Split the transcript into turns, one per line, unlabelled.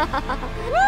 わ